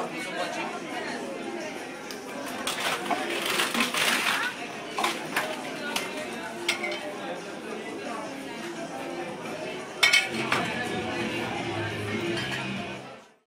now. He doesn't.